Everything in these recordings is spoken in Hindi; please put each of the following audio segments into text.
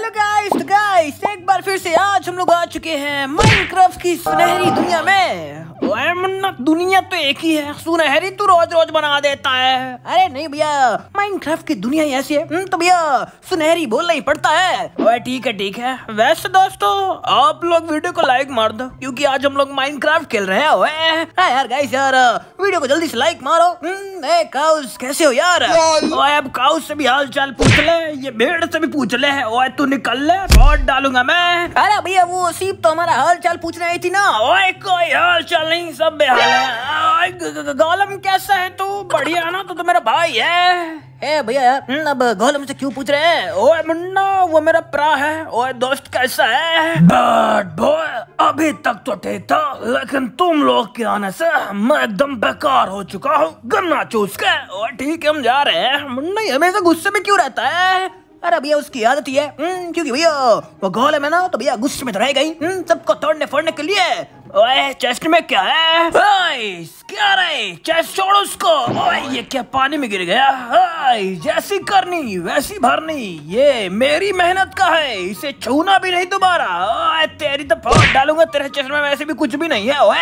हेलो गाइस गाइस एक बार फिर से आज हम लोग आ चुके हैं माइनक्राफ्ट की सुनहरी दुनिया में। मुन्ना दुनिया तो एक ही है। सुनहरी तू रोज रोज बना देता है। अरे नहीं भैया माइनक्राफ्ट की दुनिया ही ऐसी है। हम्म, तो भैया सुनहरी बोलना ही पड़ता है। ओए ठीक है ठीक है। वैसे दोस्तों आप लोग वीडियो को लाइक मार दो क्योंकि आज हम लोग माइनक्राफ्ट खेल रहे हैं ओए। हाँ यार गाइस यार वीडियो को जल्दी से लाइक मारो। हम्म, काउस कैसे हो यार? अब काउस से भी हाल चाल पूछ ले ये भेड़ से भी पूछ ले। ओए तू निकल ले बहुत डालूँगा मैं। अरे भैया वो सीप तो हमारा हाल चाल पूछने आई थी ना। ओए कोई हाल चाल नहीं सब बेहाल है। गोलम कैसा है तू? बढ़िया ना तू तो मेरा भाई है। ए भैया यार हम्म, अब गोलम से क्यों पूछ रहे हैं? ओए मुन्ना वो मेरा प्रा है। ओए दोस्त कैसा है? बट बॉय अभी तक तो ठीक था लेकिन तुम लोग के आने से मैं एकदम बेकार हो चुका हूँ गन्ना चूस के। ओए ठीक है हम जा रहे हैं। मुन्ना हमेशा गुस्से में क्यों रहता है? अरे भैया उसकी आदत ही है। हम्म, क्योंकि भैया वो गोलम है ना तो भैया गुस्से में तो रहेगा ही हम्म, सबको तोड़ने फोड़ने के लिए। ओए चेस्ट में क्या है? क्या रहे चेस्ट छोड़ उसको। ओए ये क्या पानी में गिर गया? ओए, जैसी करनी वैसी भरनी। ये मेरी मेहनत का है। इसे छूना भी नहीं दोबारा। ओए तेरी तो फोड़ डालूँगा। तेरे चेस्ट में वैसे भी कुछ भी नहीं है ओए।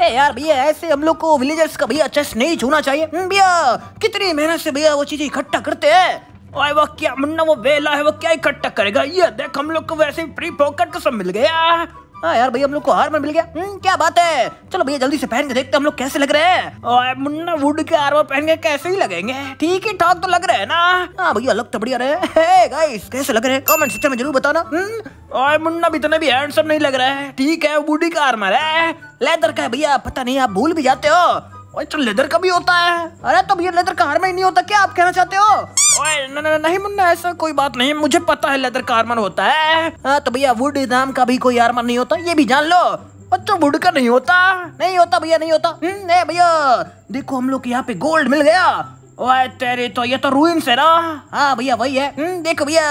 ए यार भैया ऐसे हम लोग को विलेजर्स का भैया चेस्ट नहीं छूना चाहिए। हम्म, भैया कितनी मेहनत से भैया वो चीज़ें इकट्ठा करते हैं? ओए वो क्या मुन्ना वो वेला है वो क्या इकट्ठा करेगा? ये देख हम लोग को वैसे फ्री पॉकेट का सब मिल गया। हाँ यार भैया हम लोग को हार में मिल गया। हम्म, क्या बात है? चलो भैया जल्दी से पहन के देखते हम लोग कैसे लग रहे हैं। मुन्ना वुड के आर्मर पहन के कैसे ही लगेंगे? ठीक ही ठाक तो लग रहे हैं ना? हाँ भैया लग तो बढ़िया रहे गाइस कैसे लग रहे हैं? कमेंट सेक्शन में ज़रूर बताना। हम्म, ओए मुन्ना भी इतने भी हैंडसम नहीं लग रहा है। ठीक है वुड का आर्मर है। लेदर का है भैया पता नहीं आप भूल भी जाते हो। लेदर का भी होता है। अरे तो भैया लेदर का आर्मर ही नहीं होता। क्या आप कहना चाहते हो? ओए नहीं मुन्ना ऐसा कोई बात नहीं मुझे पता है लेदर का आर्मर होता है। हाँ तो भैया वुड नाम का भी कोई आर्मर नहीं होता ये भी जान लो। अच्छा वुड का नहीं होता। नहीं होता भैया नहीं होता। हम्म, भैया देखो हम लोग यहाँ पे गोल्ड मिल गया। ओए तेरे तो ये तो रूइंस है ना। हाँ भैया वही है। हम्म, देखो भैया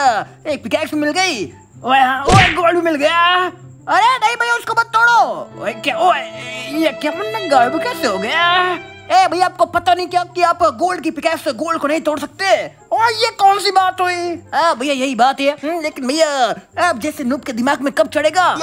एक पिकैक्स मिल गई। ओए हाँ ओए गोल्ड मिल गया। अरे नहीं भैया उसको मत तोड़ो। ओए क्या ओए ये क्या मुन्ना गायब कैसे हो गया? ए भैया आपको पता नहीं क्या कि आप गोल्ड की पिकैक्स से गोल्ड को नहीं तोड़ सकते? और ये कौन सी बात हुई? हाँ भैया यही बात है। हम्म, लेकिन भैया आप जैसे नूब के दिमाग में कब चढ़ेगा?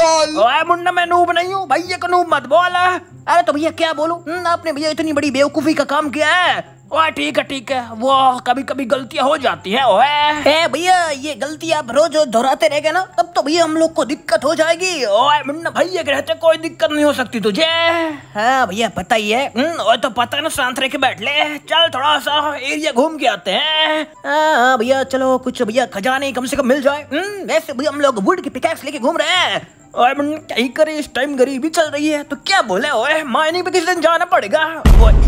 मुन्ना मैं नूब नहीं हूँ। भैया को नूब मत बोला। अरे तो भैया क्या बोलूँ? हम्म, आपने भैया इतनी बड़ी बेवकूफ़ी का काम किया है। ओए ठीक है ठीक है। वो कभी कभी गलतियाँ हो जाती है ओए। ए भैया ये गलती आप रोज दोहराते रह गए ना तब तो भैया हम लोग को दिक्कत हो जाएगी। ओए मुन्ना भैया के रहते कोई दिक्कत नहीं हो सकती तुझे। हाँ भैया पता ही है। हम्म, ओए तो पता है ना शांत रह के बैठ ले। चल थोड़ा सा एरिया घूम के आते हैं। हाँ हाँ, भैया चलो कुछ भैया खजाने कम से कम मिल जाए। हम्म, वैसे भैया हम लोग वुड की पिकैक्स लेके घूम रहे हैं। ओए क्या ही करे इस टाइम गरीबी चल रही है तो क्या बोले? ओए मायने पे किसी दिन जाना पड़ेगा।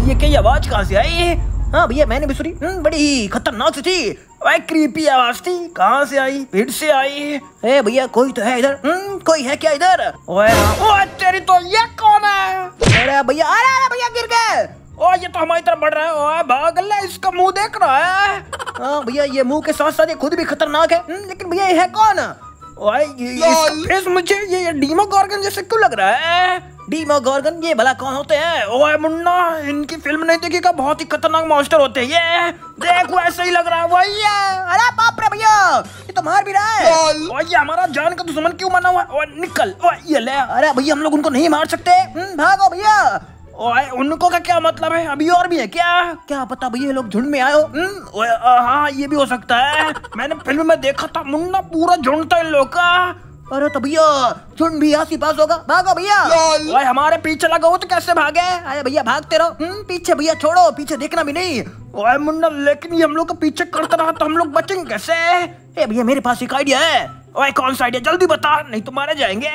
ये क्या आवाज़ कहाँ से आई? हाँ भैया मैंने भी सुनी। हम्म, बड़ी खतरनाक सी थी। ओए क्रीपी आवाज़ थी। कहाँ से आई? फिर से आई। ए भैया कोई तो है इधर? हम्म, कोई है क्या इधर? हाँ, ओए तेरी तो ये कौन है? अरे भैया अरे अरे भैया गिर गए। ओ ये तो हमारी तरफ़ बढ़ रहा है। ओए भाग ले इसका मुँह देख रहा है। हाँ भैया ये मुँह के साथ साथ ये खुद भी खतरनाक है। हम्म, लेकिन भैया ये है कौन? ओए ये मुझे ये, डीमो गॉर्गन जैसे क्यों लग रहा है? डीमो गॉर्गन ये भला कौन होते हैं? ओए मुन्ना इनकी फ़िल्म नहीं देखी का बहुत ही खतरनाक मॉन्स्टर होते हैं ये। देख वैसे ही लग रहा है वही है अरे बाप रे भैया ये तो मार भी रहा है। ये हमारा जान का दुश्मन क्यों बना हुआ है? निकल। ओए ये ले। अरे भैया हम लोग उनको नहीं मार सकते। हम्म, भागो भैया। ओए उनको का क्या मतलब है? अभी और भी है क्या? क्या पता भैया लोग झुंड में आए हो? हम्म, ओए, आ, हाँ ये भी हो सकता है। मैंने फ़िल्म में देखा था मुन्ना पूरा झुंड था इन लोग का। अरे तो भैया झुंड भी आसी पास होगा। भागो भैया। ओए हमारे पीछे लगा हो तो कैसे भागे? अरे भैया भागते रहो। हम्म, पीछे भैया छोड़ो पीछे देखना भी नहीं। ओए मुन्ना लेकिन ये हम लोग का पीछे करता रहा तो हम लोग बचेंगे कैसे? ए भैया मेरे पास एक आइडिया है। ओए कौन सा आइडिया जल्दी बता नहीं तो मारे जाएँगे।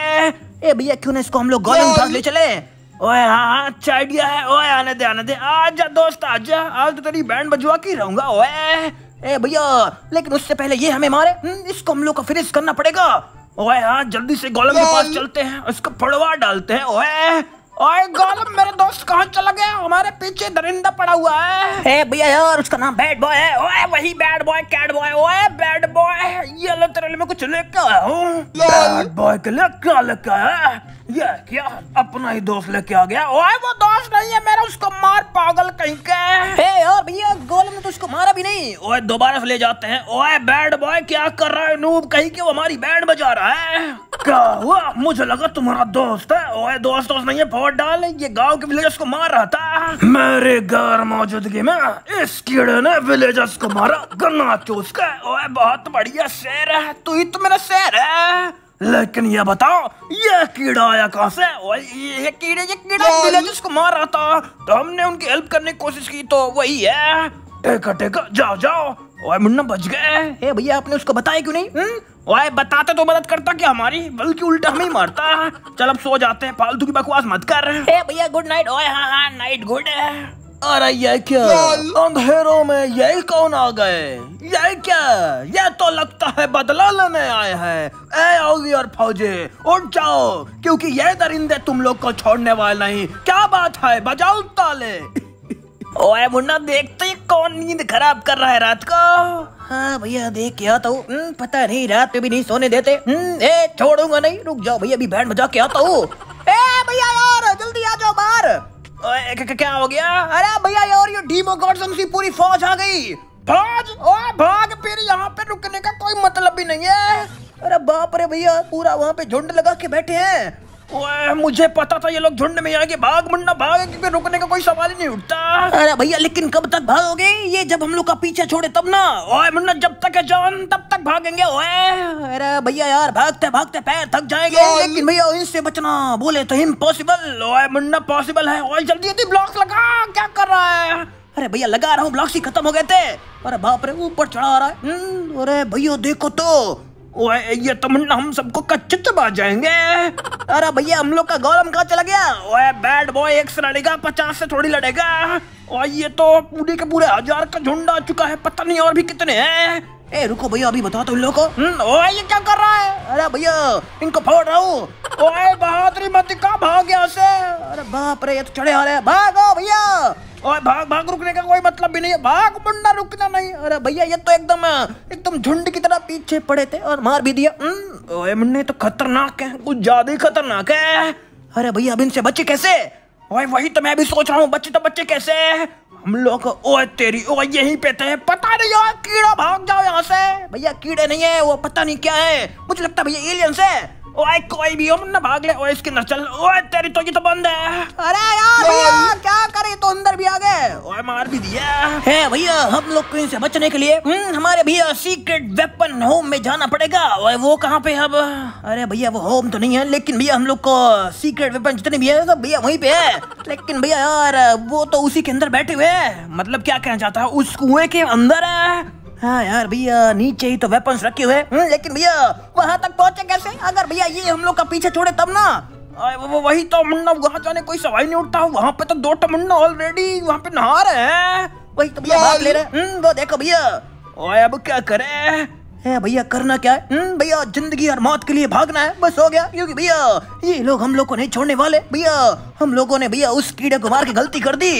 ए भैया क्यों ना इसको हम लोग के ले चले? ओए हाँ हाँ अच्छा आइडिया है। ओए आने दे आने दे। आजा दोस्त आजा आज तो तेरी बैंड बजवा के रहूँगा ओए। ए भैया लेकिन उससे पहले ये हमें मारे। हम्म, इसको हम लोग को फिनिश करना पड़ेगा। ओए हाँ जल्दी से गोलम के पास चलते हैं उसको फड़वा डालते हैं ओए। ओए गोलम मेरे दोस्त कहाँ चला गया? हमारे पीछे दरिंदा पड़ा हुआ है। ए भैया यार उसका नाम बैड बॉय है। ओए वही बैड बॉय कैट बॉय ओए बैड बॉय ये लो तेरे लिए मैं कुछ लेके आया हूँ। बैड बॉय के लिए क्या लेके आया है? ये क्या? अपना ही दोस्त लेके आ गया। ओए वो दोस्त नहीं है मेरा उसको मार पागल कहीं के। ए यार भैया गोलम ने तो उसको मारा भी नहीं। ओए दोबारा से ले जाते हैं। ओए बैड बॉय क्या कर रहा है नूब? कहीं के वो हमारी बैंड बजा रहा है? क्या हुआ? मुझे लगा तुम्हारा दोस्त है। ओए दोस्त दोस्त नहीं है फोड़ डाल। ये गाँव के विलेजर्स को मार रहा था। मेरे घर मौजूदगी में इस कीड़े ने विलेजर्स को मारा। गन्ना चूस के। ओए बहुत बढ़िया शेर है। तू ही तो मेरा शेर है। लेकिन ये बताओ ये कीड़ा आया कहाँ से? ये कीड़े ये कीड़ा विलेजर्स को मार रहा था। तो हमने उनकी हेल्प करने की कोशिश की तो वही है। टेका टेका जाओ जाओ। ओए मुन्ना बच गए हे। भैया आपने उसको बताया क्यों नहीं? हम्म? ओए बताते तो मदद करता क्या हमारी? बल्कि उल्टा हमें ही मारता। चल अब सो जाते हैं। फालतू की बकवास मत कर। हे भैया गुड नाइट ओए हाँ हाँ नाइट गुड अरे ये क्या? अंधेरों में यही कौन आ गए? ये क्या? ये तो लगता है बदला लेने आए हैं। ए आओगी और फौजे उठ जाओ। क्योंकि ये दरिंदे तुम लोग को छोड़ने वाले नहीं। क्या बात है? बजाओ ताले। ओए मुन्ना देखते ही कौन नींद खराब कर रहा है रात को। हाँ भैया देख क्या तो हम्म, पता नहीं रात में भी नहीं सोने देते। हम्म, ए छोड़ूँगा नहीं। रुक जाओ भैया अभी बैंड बजा के आता हूँ। ए भैया यार जल्दी आ जाओ बाहर। ओए क्या हो गया? अरे भैया यार ये डीमो गॉडसन की पूरी फौज आ गई। फौज ओए भाग फिर यहाँ पे रुकने का कोई मतलब भी नहीं है। अरे बाप रे भैया पूरा वहाँ पे झुंड लगा के बैठे हैं। मुझे पता था ये लोग झुंड में आगे भाग मुन्ना भाग क्योंकि रुकने का कोई सवाल ही नहीं उठता। अरे भैया लेकिन कब तक भागोगे? ये जब हम लोग का पीछे छोड़े तब ना। ओए मुन्ना जब तक है जान तब तक भागेंगे ओए। अरे भैया यार भागते भागते पैर थक जाएँगे लेकिन भैया इनसे बचना बोले तो इम्पॉसिबल ओए मुन्ना पॉसिबल है। ओए जल्दी जल्दी ब्लॉक लगा क्या कर रहा है? अरे भैया लगा रहा हूँ ब्लॉक्स ही खत्म हो गए थे। अरे बाप रे ऊपर चढ़ा रहा है। हम्म, अरे भैया देखो तो। ओए ये तमन्ना हम सबको कच्चे चबा जाएँगे अरे भैया हम लोग का गौरम कहाँ चला गया? ओए बैड बॉय एक से लड़ेगा पचास से थोड़ी लड़ेगा। और ये तो पूरे के पूरे हज़ार का झुंड आ चुका है पता नहीं और भी कितने हैं। ए रुको भैया अभी बताओ तो इन लोगों को। हम्म, ओए ये क्या कर रहा है? अरे भैया इनको फोड़ रहा हूँ। ओए बहादुरी मत का भाग यहाँ से। अरे बाप रे ये तो चढ़े आ रहे भागो भैया। और भाग भाग रुकने का कोई मतलब भी नहीं है। भाग, मुंडा रुकना नहीं। अरे भैया, ये तो एकदम एकदम झुंड की तरह पीछे पड़े थे और मार भी दिया। ओए, मुन्ने तो खतरनाक है। कुछ ज़्यादा ही खतरनाक है। अरे भैया, अब इनसे बच्चे कैसे? ओए, वही तो मैं भी सोच रहा हूँ बच्चे तो बच्चे कैसे? हम लोग, ओए, तेरी, ओए, यहीं पे थे। पता नहीं यार, कीड़ा भाग जाओ यहाँ से। भैया, कीड़े नहीं है, वो पता नहीं क्या है। मुझे लगता है भैया एलियंस है। ओए कोई भी हो ना भाग ले। ओए इसके अंदर चल। ओए तेरी तो ये तो बंद है। अरे यार भैया क्या करे? तो अंदर भी आ गए। ओए मार भी दिया। है भैया हम लोग को इनसे बचने के लिए हम्म, हमारे भैया सीक्रेट वेपन होम में जाना पड़ेगा। ओए वो कहाँ पे अब? अरे भैया वो होम तो नहीं है लेकिन भैया हम लोग को सीक्रेट वेपन जितने भी है सब भैया वहीं पे है। लेकिन भैया यार वो तो उसी के अंदर बैठे हुए है। मतलब क्या कहना चाहता है उस कुएँ के अंदर है। हाँ यार भैया नीचे ही तो वेपन्स रखे हुए हम्म, लेकिन भैया वहाँ तक पहुँचे कैसे? अगर भैया ये हम लोग का पीछे छोड़े तब ना। वो वो वही तो मुन्ना वहाँ जाने कोई सवाल नहीं उठता। वहाँ पे तो दो मुन्ना ऑलरेडी वहाँ पे नहा रहे हैं। वही तो भैया ले रहे हम्म, वो देखो भैया। ओए अब क्या करे? है भैया करना क्या है? हम्म, भैया ज़िंदगी और मौत के लिए भागना है। बस हो गया। क्योंकि भैया ये लोग हम लोग को नहीं छोड़ने वाले। भैया हम लोगों ने भैया उस कीड़े को मार के गलती कर दी।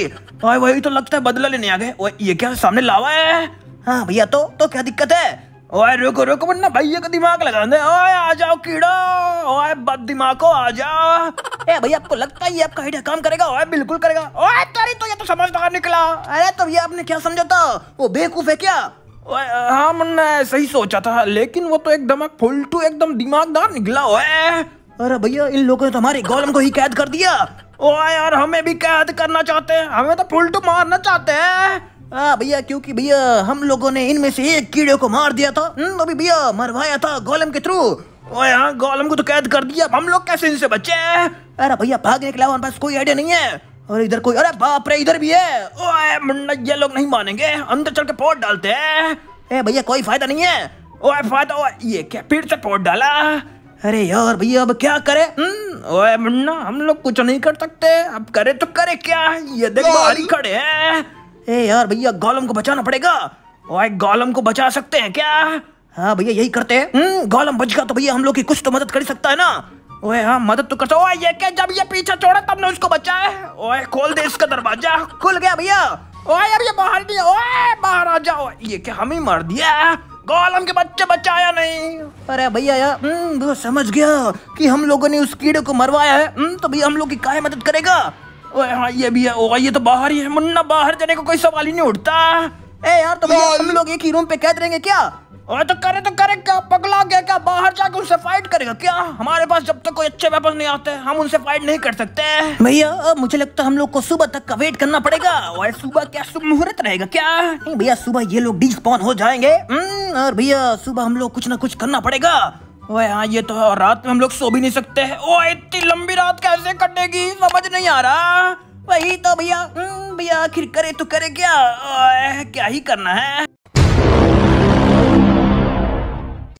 वही तो लगता है बदला लेने आ गए। ये क्या सामने लावा है? हाँ भैया तो तो क्या दिक्कत है? ओए रुको रुको वरना भैया का दिमाग लगा दे। ओए आ जाओ कीड़ो। ओए बद दिमाग को आ जाओ ए भैया आपको लगता है ये आपका आइडिया काम करेगा? ओए बिल्कुल करेगा। ओए तेरी तो ये तो समझदार निकला। अरे तो ये आपने क्या समझा था? वो बेवकूफ़ है क्या? ओए हाँ मुन्ना सही सोचा था लेकिन वो तो एकदम फुलटू एकदम दिमागदार निकला ओए। अरे भैया इन लोगों ने तो हमारे गोलम को ही कैद कर दिया। ओए यार हमें भी कैद करना चाहते हैं। हमें तो फुलटू मारना चाहते हाँ। भैया क्योंकि भैया हम लोगों ने इनमें से एक कीड़े को मार दिया था। हम्म, अभी भैया मरवाया था गोलम के थ्रू। ओए हाँ गोलम को तो कैद कर दिया। हम लोग कैसे इनसे बचे? अरे भैया भागने के अलावा हमारे पास कोई आइडिया नहीं है। और इधर कोई अरे बाप रे इधर भी है। ओए मुन्ना ये लोग नहीं मानेंगे। अंदर चल के पोट डालते हैं। ए भैया कोई फ़ायदा नहीं है। ओए फ़ायदा ओए ये क्या फिर से पोट डाला? अरे यार भैया अब क्या करे? हम्म, ओए मुन्ना हम लोग कुछ नहीं कर सकते। अब करे तो करे क्या? ये देख खड़े हैं। ए यार भैया गोलम को बचाना पड़ेगा। ओए गोलम को बचा सकते हैं क्या? हाँ भैया यही करते हैं। हम्म गोलम बच गया तो भैया हम लोग की कुछ तो मदद कर सकता है ना? ओए हाँ मदद तो करता ओए ये क्या जब ये पीछे छोड़ा तब ने उसको बचाया? ओए खोल दे इसका दरवाज़ा। खुल गया भैया। ओए अब ये बाहर नहीं ओए बाहर आ जाओ। ये क्या हमें मार दिया गोलम के बच्चे बचाया नहीं। अरे भैया यार हम्म, समझ गया कि हम लोगों ने उस कीड़े को मरवाया है। हम्म, तो भैया हम लोग की काहे मदद करेगा? हाँ ये भी है ओ ये तो बाहर ही है मुन्ना बाहर जाने का कोई सवाल ही नहीं उठता। ए यार तो भैया हम लोग एक ही रूम पे कैद रहेंगे क्या? ओए तो करे तो करे क्या पगला गया क्या? बाहर जाके उनसे फाइट करेगा क्या? हमारे पास जब तक तो कोई अच्छे वेपन नहीं आते हम उनसे फाइट नहीं कर सकते। भैया अब मुझे लगता है हम लोग को सुबह तक का वेट करना पड़ेगा। और सुबह क्या शुभ मुहूर्त रहेगा क्या? नहीं भैया सुबह ये लोग डिस्पॉन हो जाएँगे। हम्म, और भैया सुबह हम लोग कुछ ना कुछ करना पड़ेगा। ओए हाँ ये तो रात में हम लोग सो भी नहीं सकते हैं। ओए इतनी लंबी रात कैसे कटेगी? समझ नहीं आ रहा। वही तो भैया हम्म, भैया आखिर करे तो करे क्या? क्या ही करना है?